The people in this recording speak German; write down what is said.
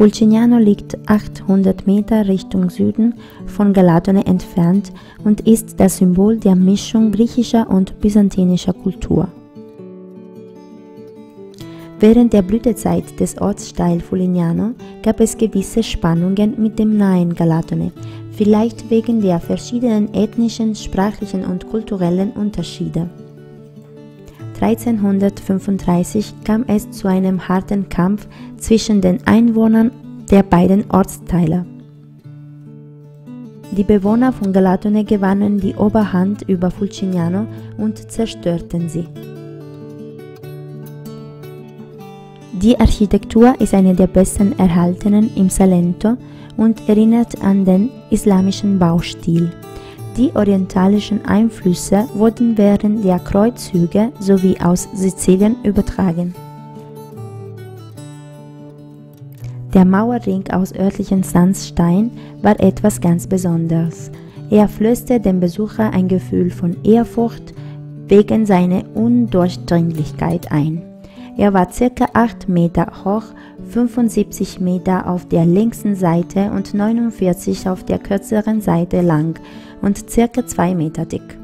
Fulcignano liegt 800 Meter Richtung Süden von Galatone entfernt und ist das Symbol der Mischung griechischer und byzantinischer Kultur. Während der Blütezeit des Ortsteils Fulignano gab es gewisse Spannungen mit dem nahen Galatone, vielleicht wegen der verschiedenen ethnischen, sprachlichen und kulturellen Unterschiede. 1335 kam es zu einem harten Kampf zwischen den Einwohnern der beiden Ortsteile. Die Bewohner von Galatone gewannen die Oberhand über Fulcignano und zerstörten sie. Die Architektur ist eine der besten erhaltenen im Salento und erinnert an den islamischen Baustil. Die orientalischen Einflüsse wurden während der Kreuzzüge sowie aus Sizilien übertragen. Der Mauerring aus örtlichen Sandstein war etwas ganz Besonderes. Er flößte dem Besucher ein Gefühl von Ehrfurcht wegen seiner Undurchdringlichkeit ein. Er war ca. 8 Meter hoch, 75 Meter auf der längsten Seite und 49 auf der kürzeren Seite lang und ca. 2 Meter dick.